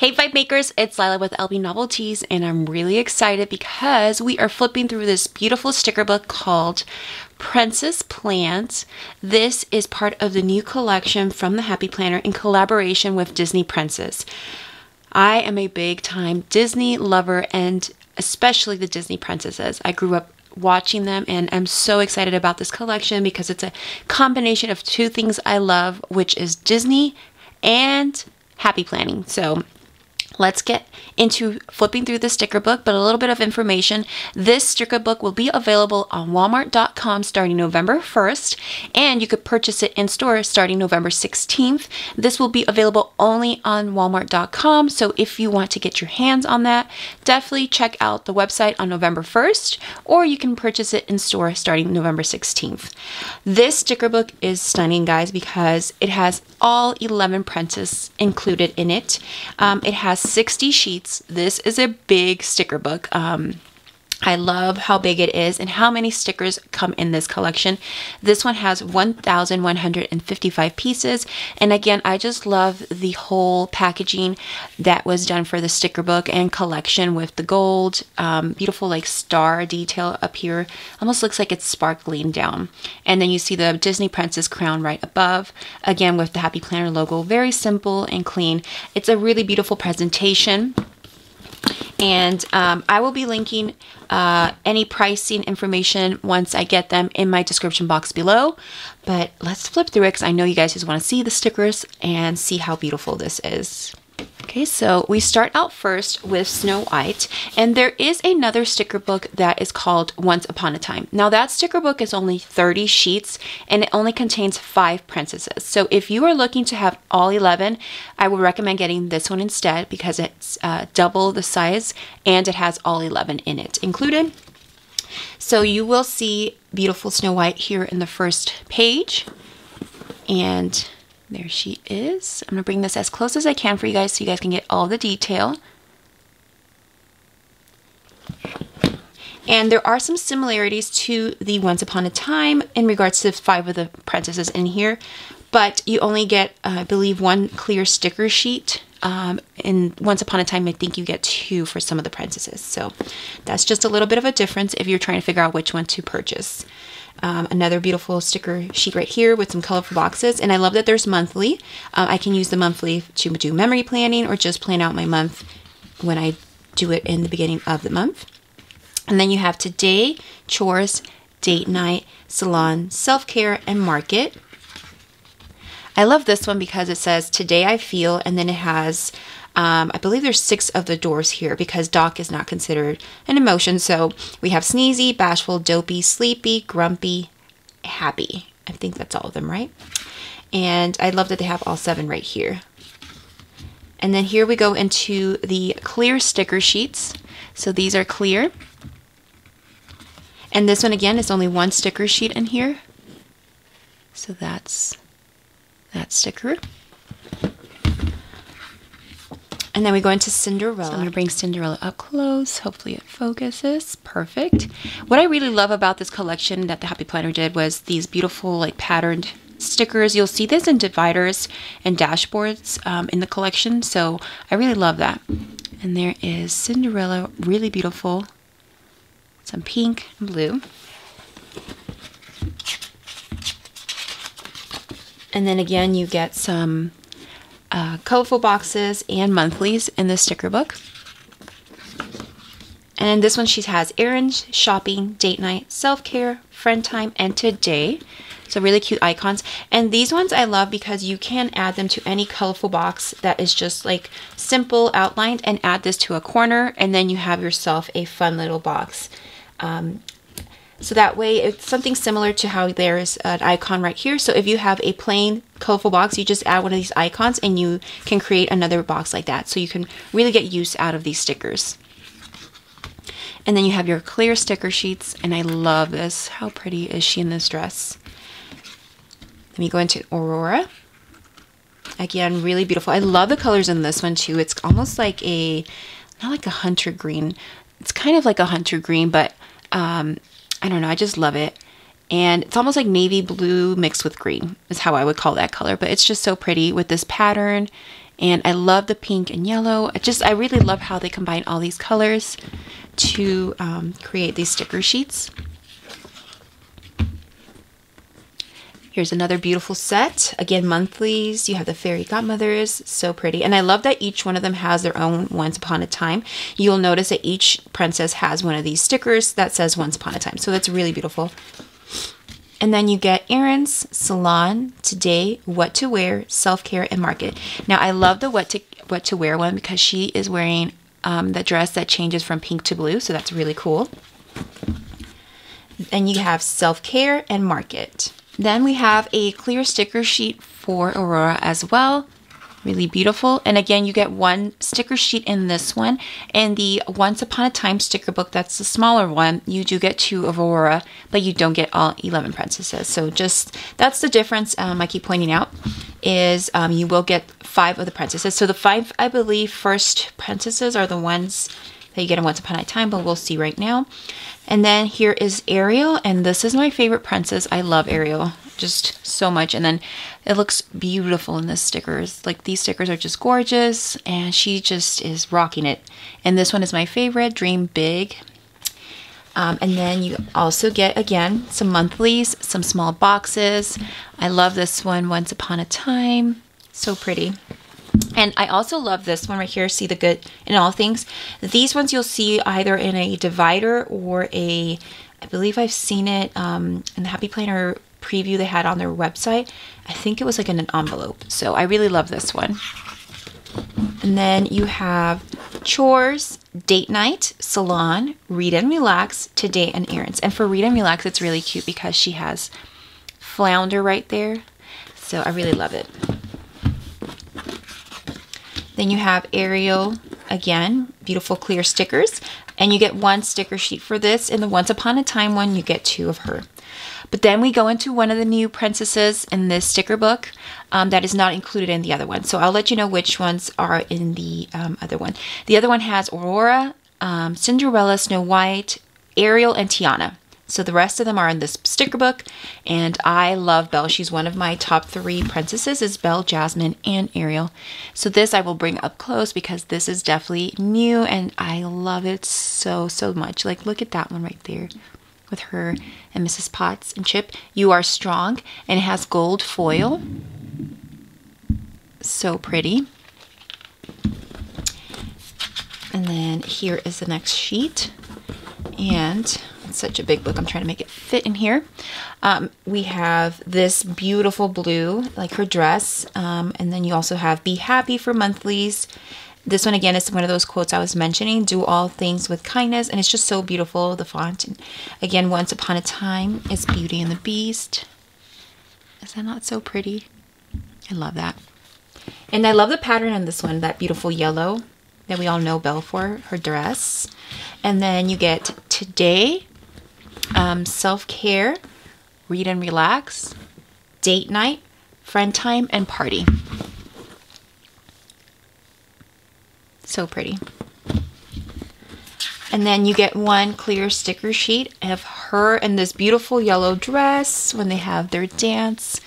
Hey Vibe Makers, it's Lila with LB Novel-Tees and I'm really excited because we are flipping through this beautiful sticker book called Princess Plans. This is part of the new collection from the Happy Planner in collaboration with Disney Princess. I am a big time Disney lover and especially the Disney princesses. I grew up watching them and I'm so excited about this collection because it's a combination of two things I love, which is Disney and happy planning. So let's get into flipping through the sticker book, but a little bit of information. This sticker book will be available on walmart.com starting November 1st, and you could purchase it in store starting November 16th. This will be available only on walmart.com, so if you want to get your hands on that, definitely check out the website on November 1st, or you can purchase it in store starting November 16th. This sticker book is stunning, guys, because it has all 11 princesses included in it. Um, it has 60 sheets. This is a big sticker book. Um, I love how big it is and how many stickers come in this collection. This one has 1,155 pieces. And again, I just love the whole packaging that was done for the sticker book and collection with the gold, um, beautiful like star detail up here. Almost looks like it's sparkling down. And then you see the Disney Princess crown right above. Again, with the Happy Planner logo. Very simple and clean. It's a really beautiful presentation and um, I will be linking uh, any pricing information once I get them in my description box below. But let's flip through it because I know you guys just want to see the stickers and see how beautiful this is. Okay, so we start out first with Snow White, and there is another sticker book that is called Once Upon a Time. Now, that sticker book is only 30 sheets and it only contains five princesses. So, if you are looking to have all 11, I would recommend getting this one instead because it's uh, double the size and it has all 11 in it included. So, you will see beautiful Snow White here in the first page, and there she is. I'm going to bring this as close as I can for you guys so you guys can get all the detail. And there are some similarities to the Once Upon a Time in regards to five of the princesses in here. But you only get, uh, I believe, one clear sticker sheet. Um, and Once Upon a Time, I think you get two for some of the princesses. So that's just a little bit of a difference if you're trying to figure out which one to purchase. Um, another beautiful sticker sheet right here with some colorful boxes. And I love that there's monthly. Uh, I can use the monthly to do memory planning or just plan out my month when I do it in the beginning of the month. And then you have today, chores, date night, salon, self-care, and market. I love this one because it says today I feel and then it has um, I believe there's six of the doors here because Doc is not considered an emotion. So we have sneezy, bashful, dopey, sleepy, grumpy, happy. I think that's all of them, right? And I love that they have all seven right here. And then here we go into the clear sticker sheets. So these are clear. And this one again is only one sticker sheet in here. So that's that sticker. And then we go into Cinderella. So I'm going to bring Cinderella up close. Hopefully it focuses. Perfect. What I really love about this collection that the Happy Planner did was these beautiful like patterned stickers. You'll see this in dividers and dashboards um, in the collection. So I really love that. And there is Cinderella, really beautiful. Some pink and blue. And then again, you get some uh, colorful boxes and monthlies in the sticker book. And this one she has errands, shopping, date night, self-care, friend time, and today. So really cute icons. And these ones I love because you can add them to any colorful box that is just like simple outlined and add this to a corner and then you have yourself a fun little box. Um, so that way it's something similar to how there's an icon right here. So if you have a plain colorful box, you just add one of these icons and you can create another box like that. So you can really get use out of these stickers. And then you have your clear sticker sheets and I love this. How pretty is she in this dress? Let me go into Aurora. Again, really beautiful. I love the colors in this one too. It's almost like a, not like a hunter green. It's kind of like a hunter green, but um, I don't know, I just love it. And it's almost like navy blue mixed with green is how I would call that color. But it's just so pretty with this pattern And I love the pink and yellow. I just, I really love how they combine all these colors to um, create these sticker sheets. Here's another beautiful set. Again, monthlies. You have the fairy godmothers. So pretty. And I love that each one of them has their own Once Upon a Time. You'll notice that each princess has one of these stickers that says Once Upon a Time. So that's really beautiful. And then you get errands, salon, today, what to wear, self care, and market. Now I love the what to what to wear one because she is wearing um, the dress that changes from pink to blue, so that's really cool. And you have self care and market. Then we have a clear sticker sheet for Aurora as well. Really beautiful. And again, you get one sticker sheet in this one. And the Once Upon a Time sticker book, that's the smaller one, you do get two of Aurora, but you don't get all 11 princesses. So just, that's the difference um, I keep pointing out, is um, you will get five of the princesses. So the five, I believe, first princesses are the ones that you get in Once Upon a Time, but we'll see right now. And then here is Ariel, and this is my favorite princess. I love Ariel just so much. And then it looks beautiful in the stickers. Like these stickers are just gorgeous, and she just is rocking it. And this one is my favorite, Dream Big. Um, and then you also get, again, some monthlies, some small boxes. I love this one, Once Upon a Time. So pretty. And I also love this one right here, See the Good in All Things. These ones you'll see either in a divider or a, I believe I've seen it um, in the Happy Planner preview they had on their website. I think it was like in an envelope. So I really love this one. And then you have chores, date night, salon, read and relax, today and errands. And for read and relax, it's really cute because she has flounder right there. So I really love it. Then you have Ariel again, beautiful clear stickers. And you get one sticker sheet for this. In the Once Upon a Time one, you get two of her. But then we go into one of the new princesses in this sticker book um, that is not included in the other one. So I'll let you know which ones are in the um, other one. The other one has Aurora, um, Cinderella, Snow White, Ariel, and Tiana. So the rest of them are in this sticker book, and I love Belle. She's one of my top three princesses is Belle, Jasmine, and Ariel. So this I will bring up close because this is definitely new, and I love it so, so much. Like, look at that one right there with her and Mrs. Potts and Chip. You are strong, and it has gold foil. So pretty. And then here is the next sheet. And such a big book. I'm trying to make it fit in here. Um, we have this beautiful blue, like her dress. Um, and then you also have Be Happy for monthlies. This one again is one of those quotes I was mentioning. Do all things with kindness. And it's just so beautiful, the font. And again, Once Upon a Time is Beauty and the Beast. Is that not so pretty? I love that. And I love the pattern on this one, that beautiful yellow that we all know Belle for, her dress. And then you get Today um, self care, read and relax, date night, friend time, and party. So pretty. And then you get one clear sticker sheet of her in this beautiful yellow dress when they have their dance.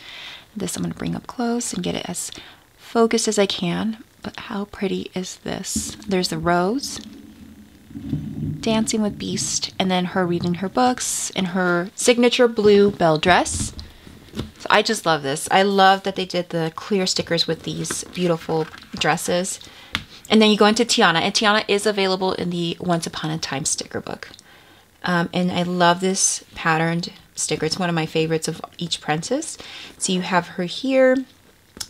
This I'm going to bring up close and get it as focused as I can. But how pretty is this? There's the rose dancing with Beast, and then her reading her books in her signature blue bell dress. So I just love this. I love that they did the clear stickers with these beautiful dresses. And then you go into Tiana, and Tiana is available in the Once Upon a Time sticker book. Um, and I love this patterned sticker. It's one of my favorites of each princess. So you have her here.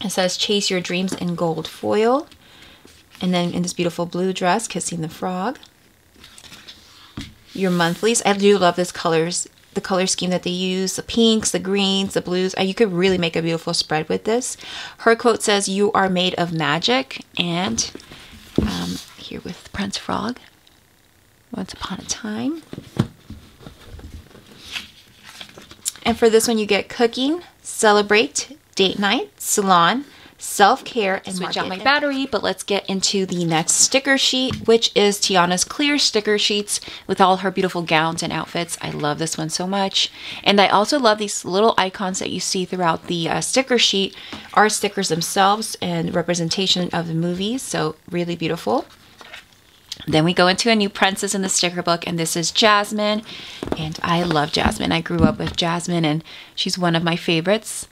It says Chase Your Dreams in gold foil. And then in this beautiful blue dress, kissing the frog your monthlies. I do love this colors, the color scheme that they use, the pinks, the greens, the blues. You could really make a beautiful spread with this. Her quote says, you are made of magic. And um, here with Prince Frog, once upon a time. And for this one, you get cooking, celebrate, date night, salon, self-care and switch out my battery, but let's get into the next sticker sheet, which is Tiana's clear sticker sheets with all her beautiful gowns and outfits. I love this one so much. And I also love these little icons that you see throughout the uh, sticker sheet are stickers themselves and representation of the movies. So really beautiful. Then we go into a new princess in the sticker book, and this is Jasmine. And I love Jasmine. I grew up with Jasmine, and she's one of my favorites.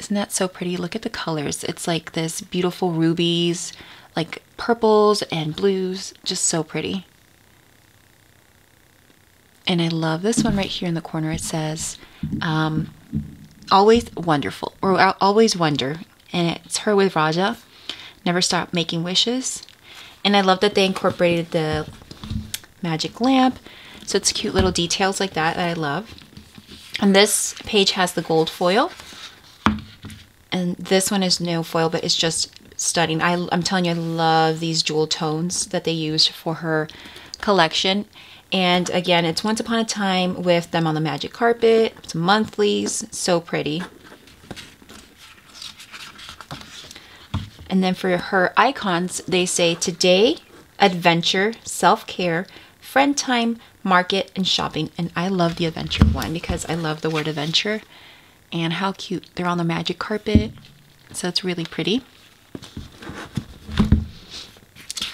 Isn't that so pretty? Look at the colors. It's like this beautiful rubies, like purples and blues. Just so pretty. And I love this one right here in the corner. It says, um, always wonderful, or always wonder. And it's her with Rajah. Never stop making wishes. And I love that they incorporated the magic lamp. So it's cute little details like that that I love. And this page has the gold foil. And this one is no foil, but it's just stunning. I, I'm telling you, I love these jewel tones that they used for her collection. And again, it's Once Upon a Time with them on the magic carpet. It's monthlies. So pretty. And then for her icons, they say today, adventure, self care, friend time, market, and shopping. And I love the adventure one because I love the word adventure and how cute. They're on the magic carpet, so it's really pretty.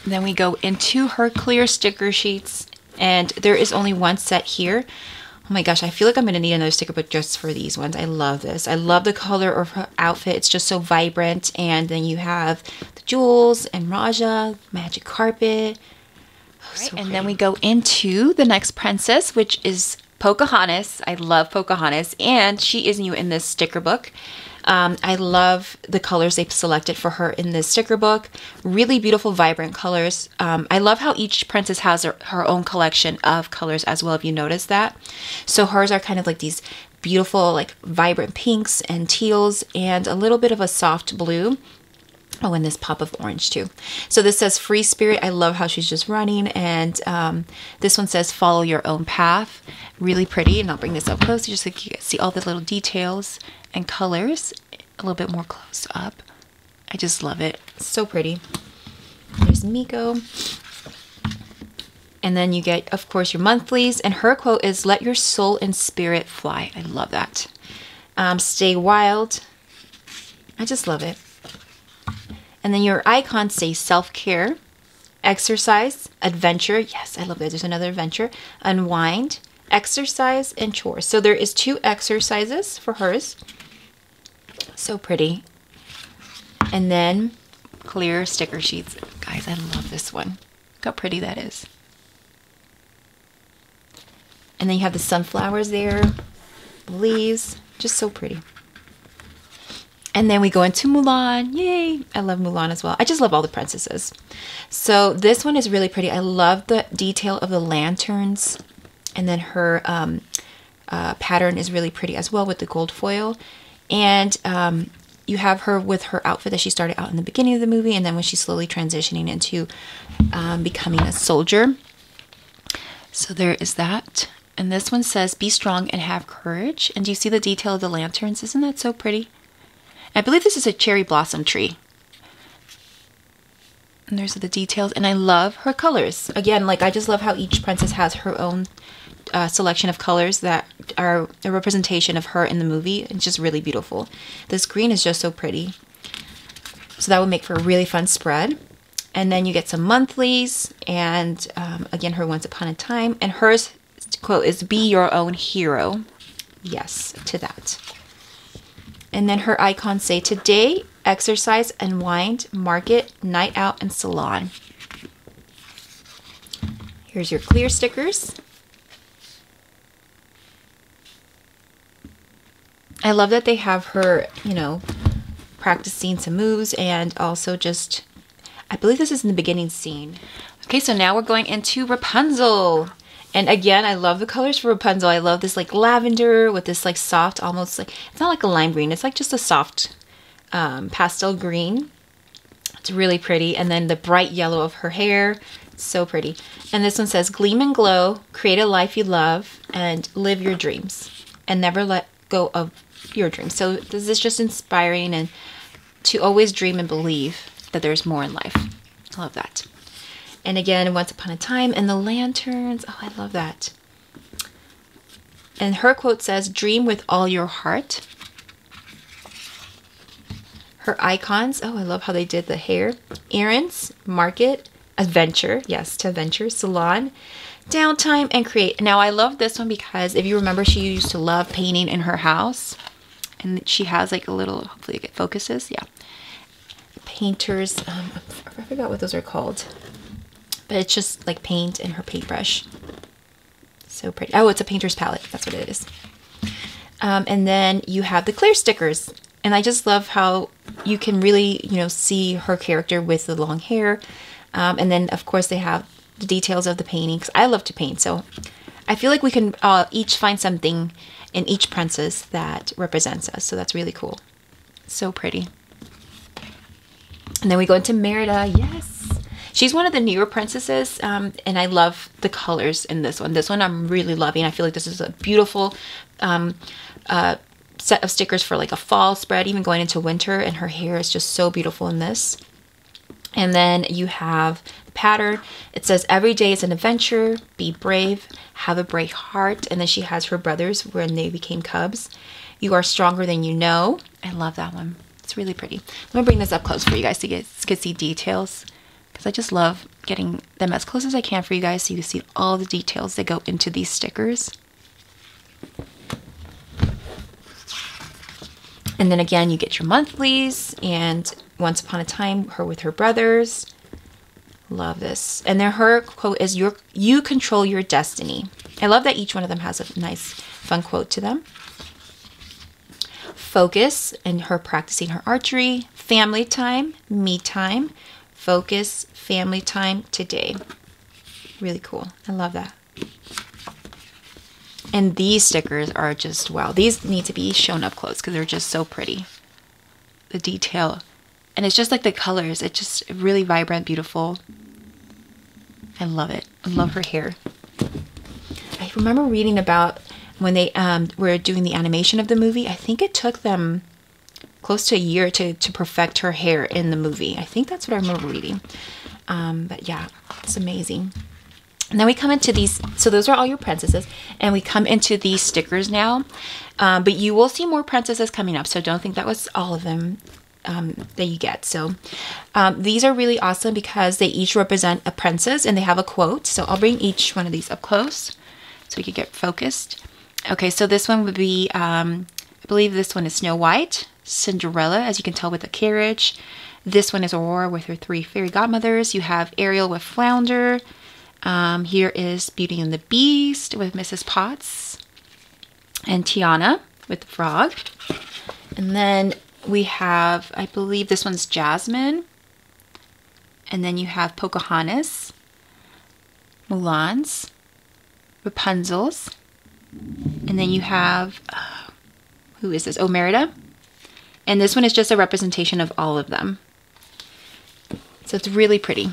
Then we go into her clear sticker sheets, and there is only one set here. Oh my gosh, I feel like I'm gonna need another sticker book just for these ones. I love this. I love the color of her outfit. It's just so vibrant. And then you have the jewels and Rajah, magic carpet. Oh, right, so and then we go into the next princess, which is Pocahontas. I love Pocahontas, and she is new in this sticker book. Um, I love the colors they selected for her in this sticker book. Really beautiful, vibrant colors. Um, I love how each princess has her, her own collection of colors as well, if you notice that. So hers are kind of like these beautiful, like vibrant pinks and teals and a little bit of a soft blue. Oh, and this pop of orange too. So this says free spirit. I love how she's just running. And um, this one says follow your own path. Really pretty. And I'll bring this up close just so you can see all the little details and colors a little bit more close up. I just love it. So pretty. There's Meeko. And then you get, of course, your monthlies. And her quote is, let your soul and spirit fly. I love that. Um, stay wild. I just love it. And then your icons say self care, exercise, adventure. Yes, I love that. There's another adventure. Unwind, exercise, and chores. So there is two exercises for hers. So pretty. And then clear sticker sheets. Guys, I love this one. Look how pretty that is. And then you have the sunflowers there, leaves. Just so pretty. And then we go into Mulan. Yay! I love Mulan as well. I just love all the princesses. So this one is really pretty. I love the detail of the lanterns. And then her um, uh, pattern is really pretty as well with the gold foil. And um, you have her with her outfit that she started out in the beginning of the movie. And then when she's slowly transitioning into um, becoming a soldier. So there is that. And this one says, be strong and have courage. And do you see the detail of the lanterns? Isn't that so pretty? I believe this is a cherry blossom tree. And there's the details. And I love her colors. Again, like I just love how each princess has her own uh, selection of colors that are a representation of her in the movie. It's just really beautiful. This green is just so pretty. So that would make for a really fun spread. And then you get some monthlies. And um, again, her Once Upon a Time. And hers quote is be your own hero. Yes, to that. And then her icons say today, exercise, unwind, market, night out, and salon. Here's your clear stickers. I love that they have her, you know, practicing some moves and also just, I believe this is in the beginning scene. Okay, so now we're going into Rapunzel. And again, I love the colors for Rapunzel. I love this like lavender with this like soft, almost like, it's not like a lime green. It's like just a soft um, pastel green. It's really pretty. And then the bright yellow of her hair. So pretty. And this one says, gleam and glow, create a life you love, and live your dreams. And never let go of your dreams. So this is just inspiring and to always dream and believe that there's more in life. I love that. And again, Once Upon a Time and the lanterns. Oh, I love that. And her quote says, Dream with all your heart. Her icons. Oh, I love how they did the hair. Errands, market, adventure. Yes, to adventure, salon, downtime, and create. Now, I love this one because if you remember, she used to love painting in her house. And she has like a little, hopefully it focuses. Yeah. Painters. Um, I forgot what those are called. But it's just like paint and her paintbrush. So pretty. Oh, it's a painter's palette. That's what it is. Um, and then you have the clear stickers. And I just love how you can really, you know, see her character with the long hair. Um, and then, of course, they have the details of the painting because I love to paint, so I feel like we can uh, each find something in each princess that represents us. So that's really cool. So pretty. And then we go into Merida. Yes. She's one of the newer princesses, um, and I love the colors in this one. This one I'm really loving. I feel like this is a beautiful um, uh, set of stickers for like a fall spread, even going into winter, and her hair is just so beautiful in this. And then you have the pattern. It says, Every day is an adventure, be brave, have a brave heart. And then she has her brothers when they became cubs. You are stronger than you know. I love that one. It's really pretty. Let me bring this up close for you guys to get, to see details because I just love getting them as close as I can for you guys so you can see all the details that go into these stickers. And then again, you get your monthlies and Once Upon a Time, her with her brothers. Love this. And then her quote is your you control your destiny. I love that each one of them has a nice fun quote to them. Focus and her practicing her archery, family time, me time, focus, family time today. Really cool. I love that. And these stickers are just wow. These need to be shown up close because they're just so pretty. The detail. And it's just like the colors. It's just really vibrant, beautiful. I love it. I love her hair. I remember reading about when they um, were doing the animation of the movie. I think it took them close to a year to, to perfect her hair in the movie. I think that's what I remember reading. Um, but yeah, it's amazing. And then we come into these, so those are all your princesses, and we come into these stickers now. Um, but you will see more princesses coming up, so don't think that was all of them um, that you get. So um, these are really awesome because they each represent a princess and they have a quote. So I'll bring each one of these up close so we can get focused. Okay, so this one would be, um, I believe this one is Snow White. Cinderella, as you can tell with the carriage. This one is Aurora with her three fairy godmothers. You have Ariel with Flounder. Um, here is Beauty and the Beast with Mrs. Potts. And Tiana with the frog. And then we have, I believe this one's Jasmine. And then you have Pocahontas, Mulan's, Rapunzel's. And then you have, uh, who is this? Oh, Merida. And this one is just a representation of all of them. So it's really pretty.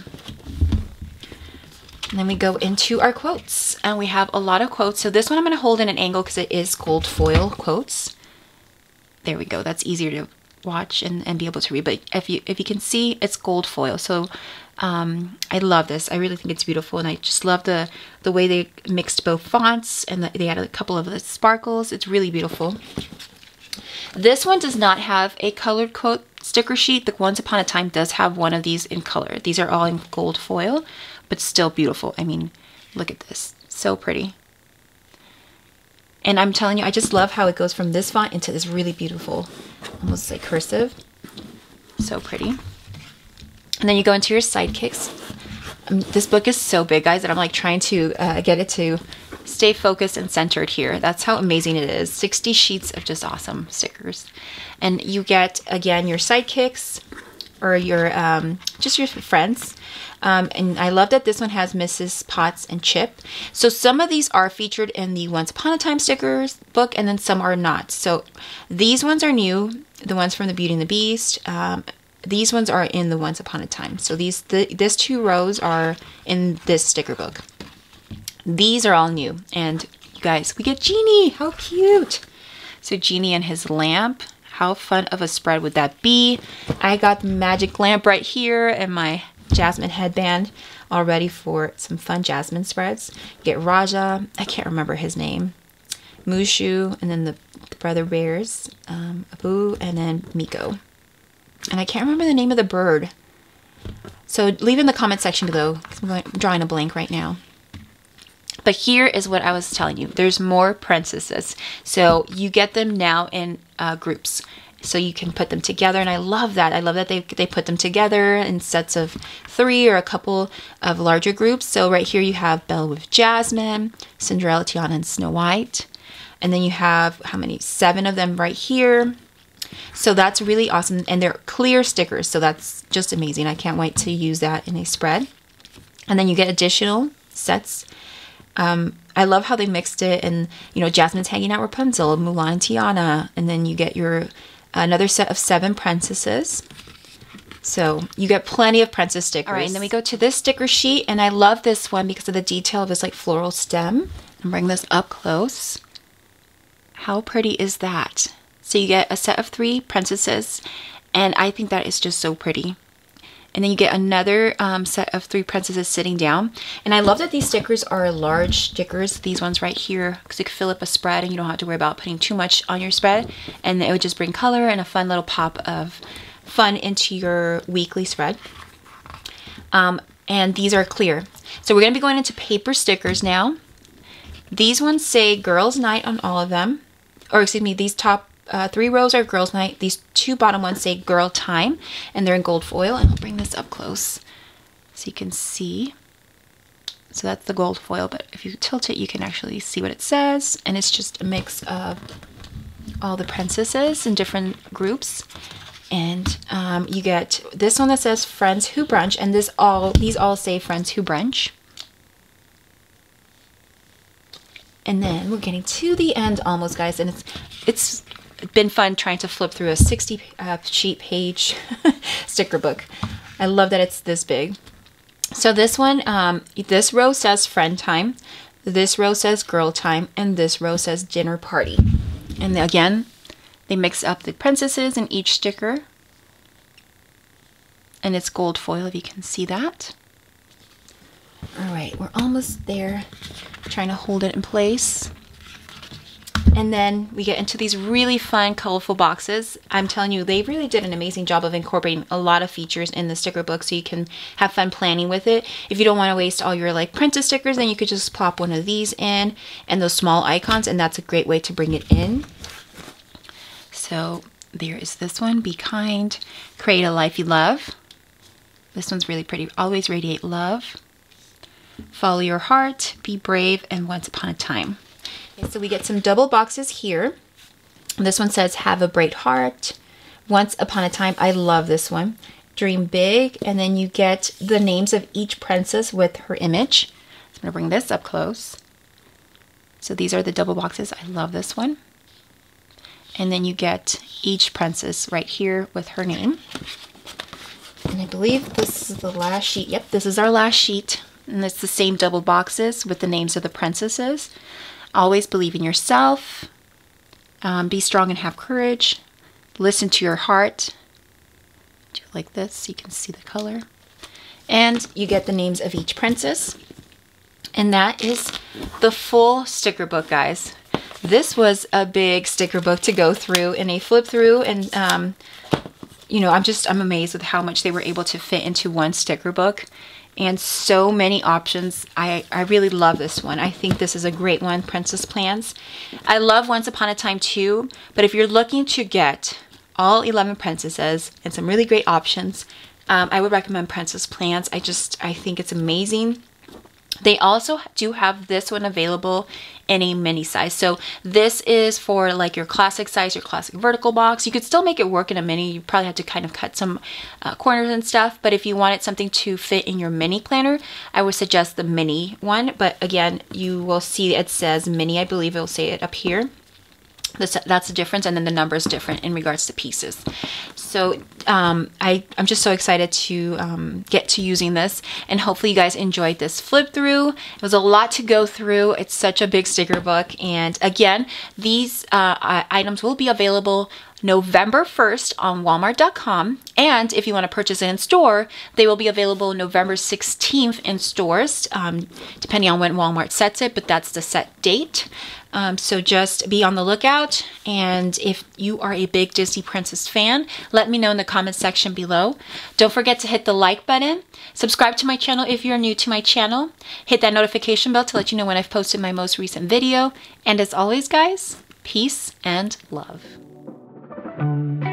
And then we go into our quotes. And we have a lot of quotes. So this one I'm going to hold in an angle because it is gold foil quotes. There we go. That's easier to watch and, and be able to read. But if you if you can see, it's gold foil. So um, I love this. I really think it's beautiful. And I just love the, the way they mixed both fonts and the, they added a couple of the sparkles. It's really beautiful. This one does not have a colored quote sticker sheet. The Once Upon a Time does have one of these in color. These are all in gold foil, but still beautiful. I mean, look at this. So pretty. And I'm telling you, I just love how it goes from this font into this really beautiful, almost like cursive. So pretty. And then you go into your sidekicks. Um, this book is so big, guys, that I'm like trying to uh, get it to stay focused and centered here. That's how amazing it is. 60 sheets of just awesome stickers. And you get, again, your sidekicks or your um, just your friends. Um, and I love that this one has Mrs. Potts and Chip. So some of these are featured in the Once Upon a Time stickers book, and then some are not. So these ones are new, the ones from the Beauty and the Beast. Um, these ones are in the Once Upon a Time. So these the, this two rows are in this sticker book. These are all new. And you guys, we get Genie. How cute. So Genie and his lamp. How fun of a spread would that be? I got the magic lamp right here and my jasmine headband all ready for some fun jasmine spreads. Get Rajah, I can't remember his name, Mushu, and then the, the brother bears, um, Abu, and then Meeko. And I can't remember the name of the bird. So leave in the comment section below. I'm drawing a blank right now. But here is what I was telling you. There's more princesses. So you get them now in uh, groups. So you can put them together. And I love that. I love that they, they put them together in sets of three or a couple of larger groups. So right here you have Belle with Jasmine, Cinderella, Tiana, and Snow White. And then you have how many? Seven of them right here. So that's really awesome. And they're clear stickers. So that's just amazing. I can't wait to use that in a spread. And then you get additional sets um, I love how they mixed it, and you know, Jasmine's hanging out Rapunzel, Mulan, Tiana, and then you get your another set of seven princesses. So you get plenty of princess stickers. All right, and then we go to this sticker sheet, and I love this one because of the detail of this like floral stem. And bring this up close. How pretty is that? So you get a set of three princesses, and I think that is just so pretty and then you get another um, set of three princesses sitting down. And I love that these stickers are large stickers, these ones right here, because you can fill up a spread and you don't have to worry about putting too much on your spread. And it would just bring color and a fun little pop of fun into your weekly spread. Um, and these are clear. So we're going to be going into paper stickers now. These ones say girls night on all of them. Or excuse me, these top uh, three rows are girls' night. These two bottom ones say girl time, and they're in gold foil. And I'll bring this up close so you can see. So that's the gold foil, but if you tilt it, you can actually see what it says. And it's just a mix of all the princesses in different groups. And um, you get this one that says Friends Who Brunch, and this all these all say Friends Who Brunch. And then we're getting to the end almost, guys, and it's it's been fun trying to flip through a 60 uh, sheet page sticker book. I love that it's this big. So this one, um, this row says friend time, this row says girl time, and this row says dinner party. And again, they mix up the princesses in each sticker. And it's gold foil if you can see that. All right, we're almost there. Trying to hold it in place. And then we get into these really fun, colorful boxes. I'm telling you, they really did an amazing job of incorporating a lot of features in the sticker book so you can have fun planning with it. If you don't want to waste all your like princess stickers, then you could just plop one of these in and those small icons, and that's a great way to bring it in. So there is this one, Be Kind, Create a Life You Love. This one's really pretty. Always radiate love. Follow your heart, be brave, and once upon a time. Okay, so we get some double boxes here. This one says, have a bright heart. Once upon a time, I love this one. Dream big. And then you get the names of each princess with her image. I'm going to bring this up close. So these are the double boxes. I love this one. And then you get each princess right here with her name. And I believe this is the last sheet. Yep, this is our last sheet. And it's the same double boxes with the names of the princesses. Always believe in yourself. Um, be strong and have courage. Listen to your heart. Do like this so you can see the color. And you get the names of each princess. And that is the full sticker book, guys. This was a big sticker book to go through in a flip through. And, um, you know, I'm just, I'm amazed with how much they were able to fit into one sticker book and so many options. I, I really love this one. I think this is a great one, Princess Plans. I love Once Upon a Time too, but if you're looking to get all 11 princesses and some really great options, um, I would recommend Princess Plans. I just, I think it's amazing. They also do have this one available in a mini size. So this is for like your classic size, your classic vertical box. You could still make it work in a mini. You probably have to kind of cut some uh, corners and stuff. But if you wanted something to fit in your mini planner, I would suggest the mini one. But again, you will see it says mini. I believe it will say it up here. This, that's the difference and then the number is different in regards to pieces. So um, I, I'm just so excited to um, get to using this and hopefully you guys enjoyed this flip through. It was a lot to go through. It's such a big sticker book and again these uh, items will be available November 1st on Walmart.com. And if you want to purchase it in store, they will be available November 16th in stores, um, depending on when Walmart sets it, but that's the set date. Um, so just be on the lookout. And if you are a big Disney Princess fan, let me know in the comment section below. Don't forget to hit the like button. Subscribe to my channel if you're new to my channel. Hit that notification bell to let you know when I've posted my most recent video. And as always, guys, peace and love. Thank you.